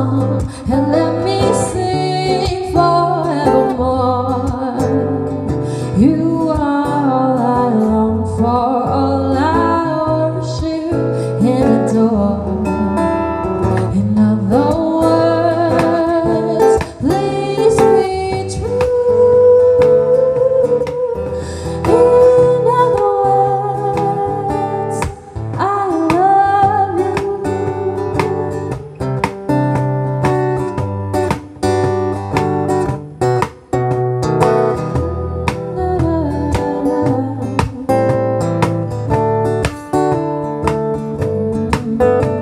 and let me sing forevermore. You are all I long for, all I worship and adore. Fill